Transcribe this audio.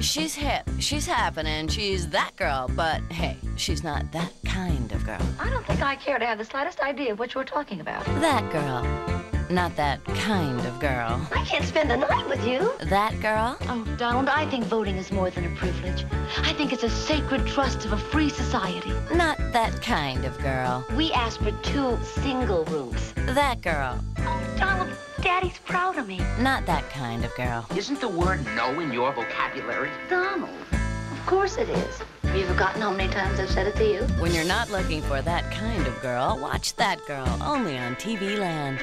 She's hip, she's happening, she's that girl, but hey, she's not that kind of girl. I don't think I care to have the slightest idea of what you're talking about. That girl. Not that kind of girl. I can't spend the night with you. That girl? Oh, Donald, I think voting is more than a privilege. I think it's a sacred trust of a free society. Not that kind of girl. We asked for two single rooms. That girl. Donald, Daddy's proud of me. Not that kind of girl. Isn't the word no in your vocabulary? Donald, of course it is. Have you forgotten how many times I've said it to you? When you're not looking for that kind of girl, watch that girl only on TV Land.